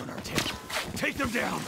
on our tail. Take them down.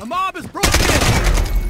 A mob is broken in!